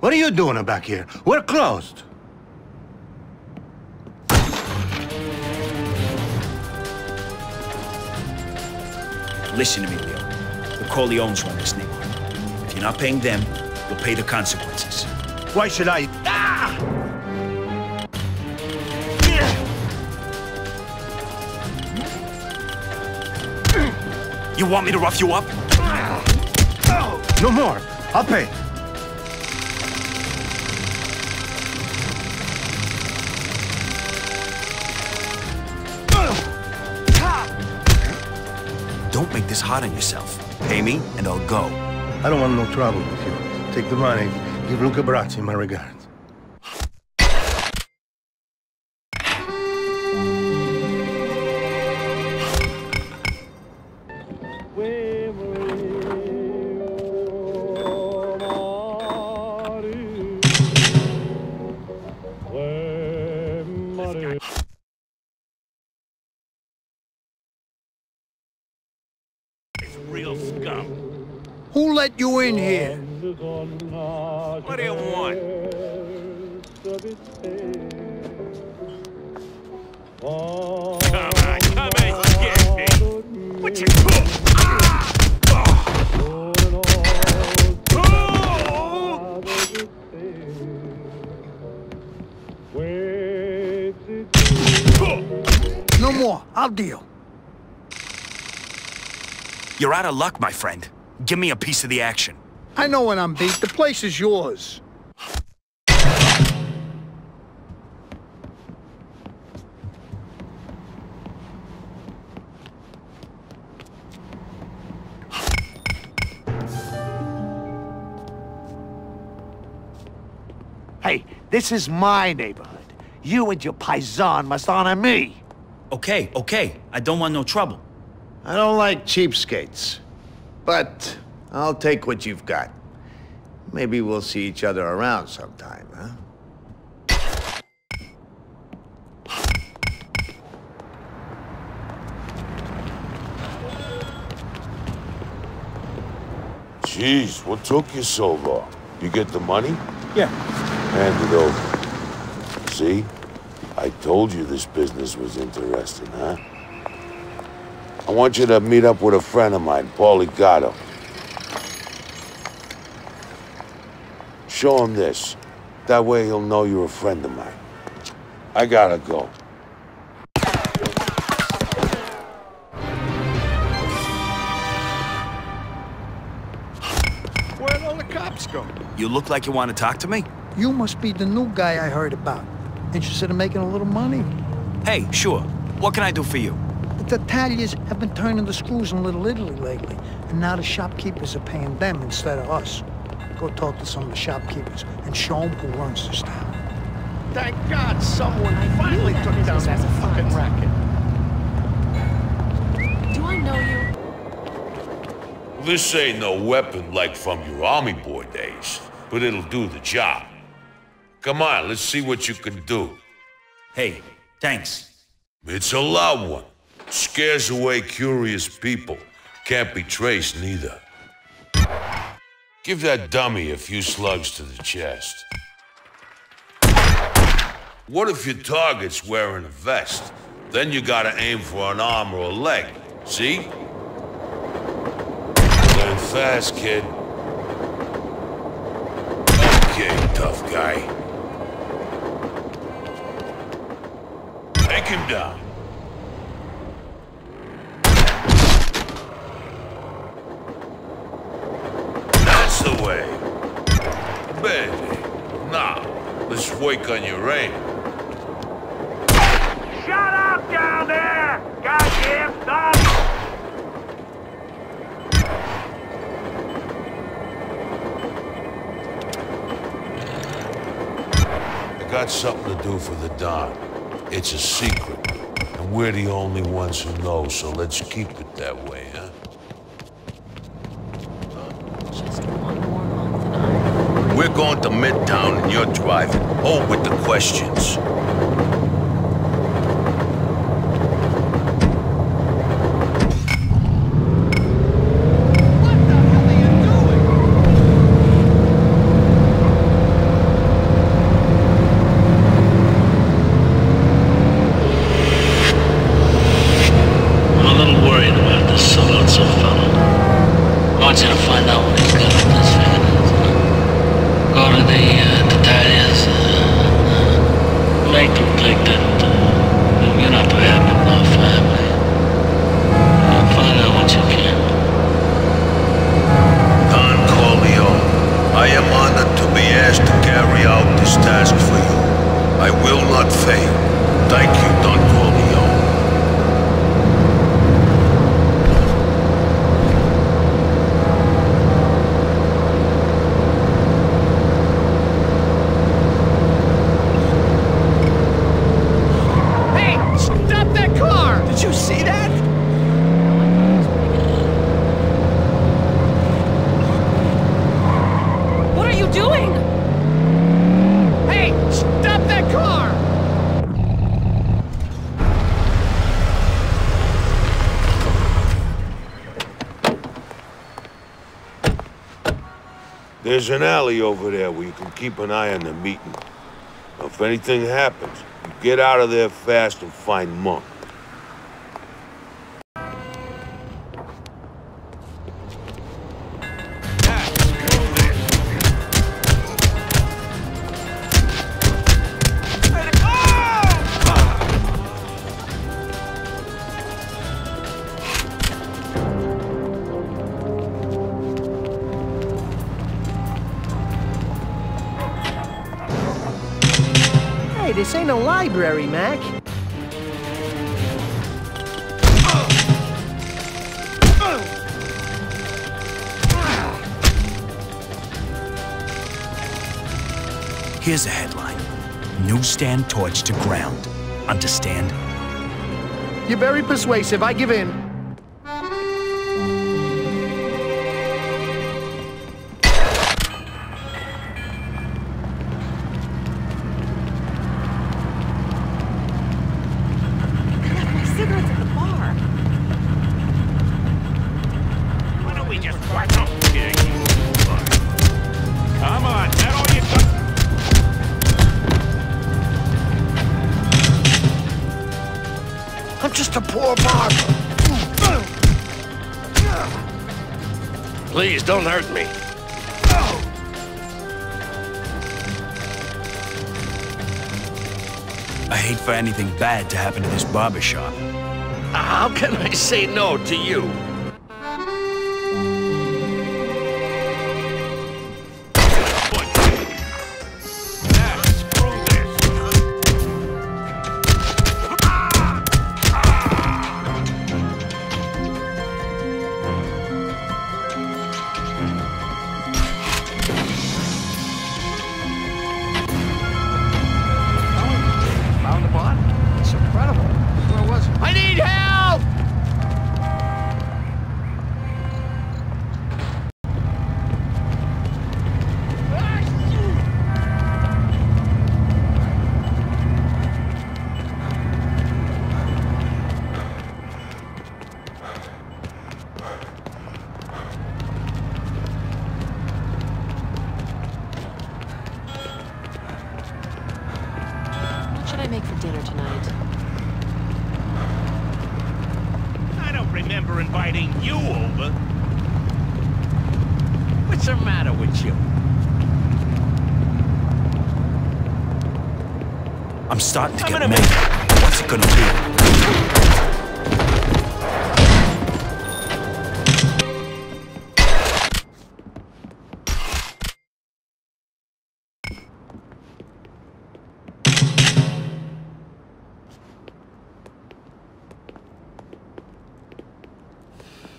What are you doing back here? We're closed. Listen to me, Leo. The Corleones run this neighborhood. If you're not paying them, you'll pay the consequences. Why should I? Ah! You want me to rough you up? No more. I'll pay. Make this hard on yourself. Pay me, and I'll go. I don't want no trouble with you. Take the money. Give Luca Brasi my regards. Let you in here? What do you want? Come on, come and get me. What you cook? Ah! Oh! Oh! No more. I'll deal. You're out of luck, my friend. Give me a piece of the action. I know when I'm beat. The place is yours. Hey, this is my neighborhood. You and your paisan must honor me. Okay, okay. I don't want no trouble. I don't like cheapskates. But I'll take what you've got. Maybe we'll see each other around sometime, huh? Jeez, what took you so long? You get the money? Yeah. Hand it over. See? I told you this business was interesting, huh? I want you to meet up with a friend of mine, Paulie Gatto. Show him this. That way he'll know you're a friend of mine. I gotta go. Where'd all the cops go? You look like you want to talk to me? You must be the new guy I heard about. Interested in making a little money? Hey, sure. What can I do for you? The Italians have been turning the screws in Little Italy lately, and now the shopkeepers are paying them instead of us. Go talk to some of the shopkeepers and show them who runs this town. Thank God someone finally took down that fucking racket. Do I know you? This ain't no weapon like from your army boy days, but it'll do the job. Come on, let's see what you can do. Hey, thanks. It's a loud one. Scares away curious people. Can't be traced neither. Give that dummy a few slugs to the chest. What if your target's wearing a vest? Then you gotta aim for an arm or a leg. See? Learn fast, kid. Okay, tough guy. Take him down. That's the way. Baby. Now, let's work on your aim. Shut up down there! Goddamn son! I got something to do for the Don. It's a secret, and we're the only ones who know, so let's keep it that way, huh? Just one more month and I... We're going to Midtown, and you're driving. Hold with the questions. There's an alley over there where you can keep an eye on the meeting. Now, if anything happens, you get out of there fast and find Monk. Hey, this ain't a library, Mac. Here's a headline. Newsstand torch to ground. Understand? You're very persuasive. I give in. Just a poor. Please, don't hurt me. I hate for anything bad to happen to this barber shop. How can I say no to you? Starting to get mad. What's it gonna be?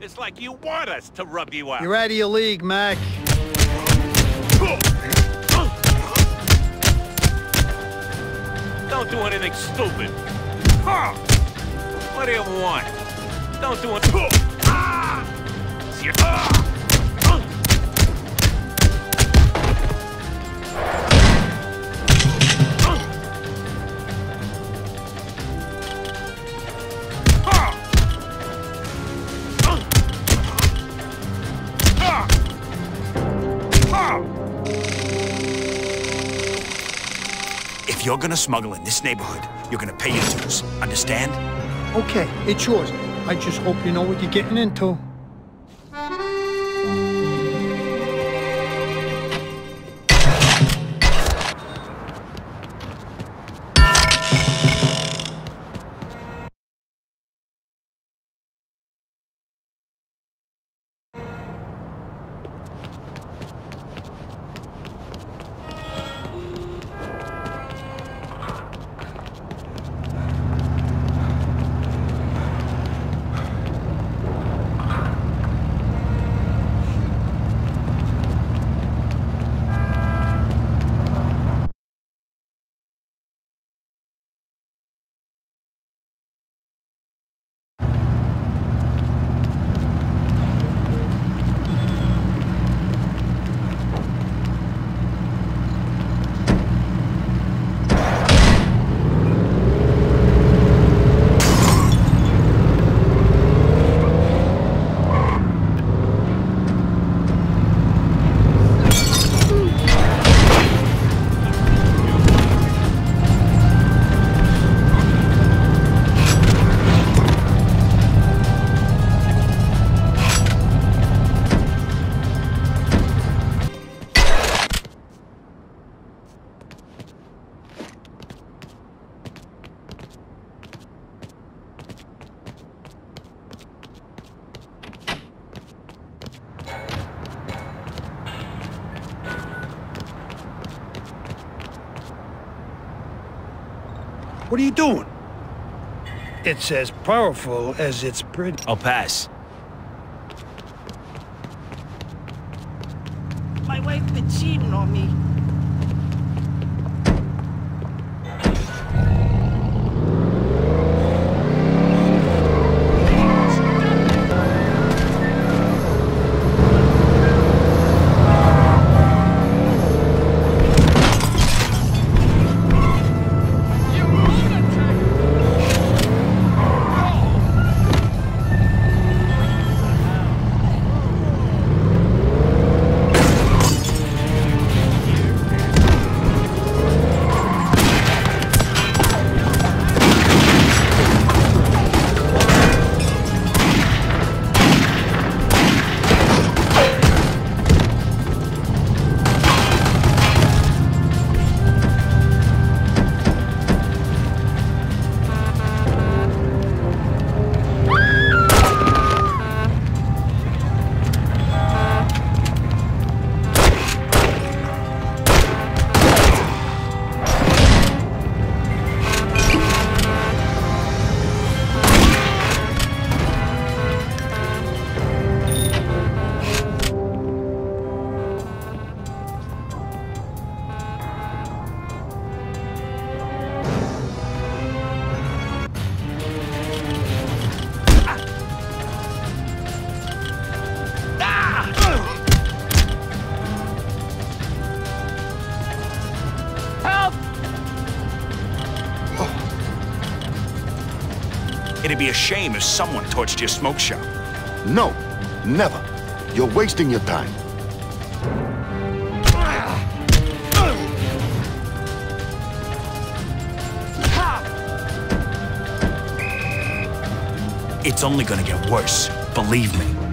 It's like you want us to rub you out. You're out of your league, Mac. Don't do anything stupid. Huh. What do you want? Don't do it. Ah! Gonna smuggle in this neighborhood, you're gonna pay your dues. Understand? Okay, it's yours. I just hope you know what you're getting into. What are you doing? It's as powerful as it's pretty. I'll pass. My wife's been cheating on me. Be a shame if someone torched your smoke shop. No, never. You're wasting your time. It's only gonna get worse, believe me.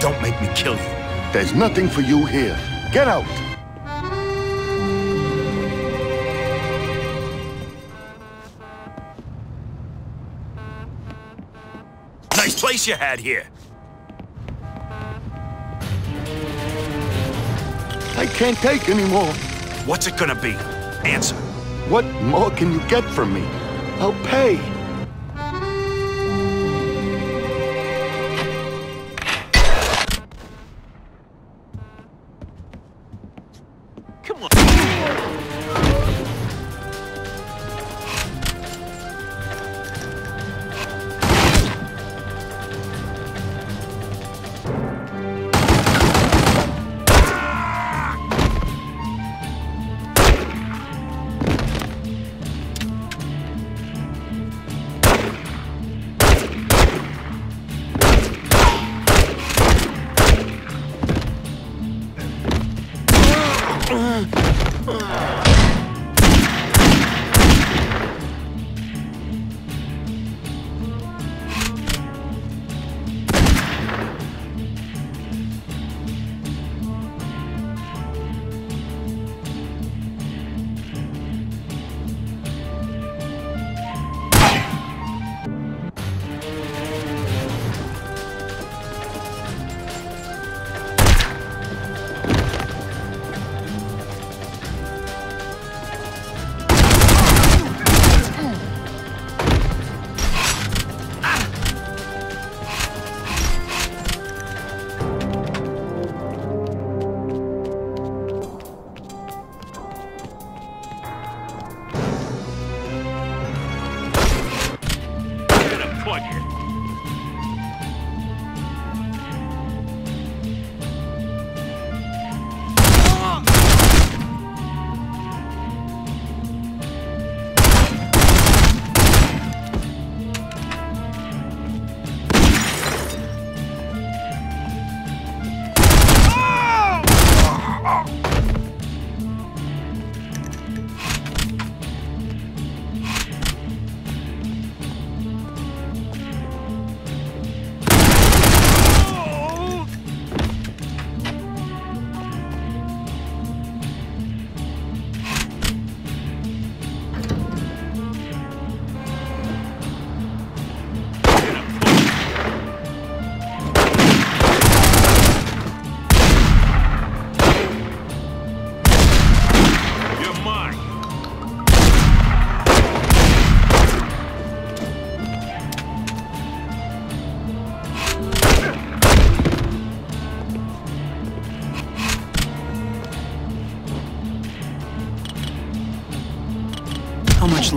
Don't make me kill you. There's nothing for you here. Get out! Nice place you had here. I can't take anymore. What's it gonna be? Answer. What more can you get from me? I'll pay. Come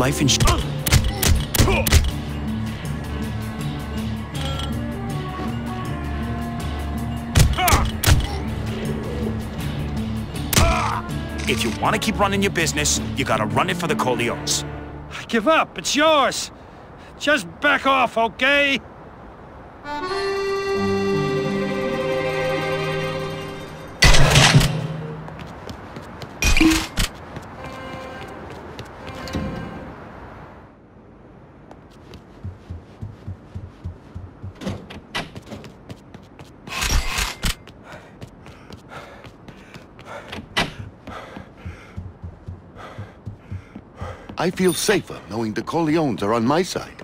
life insurance? If you want to keep running your business, you gotta run it for the Corleones. I give up. It's yours. Just back off, okay? I feel safer knowing the Corleones are on my side.